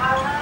Namaha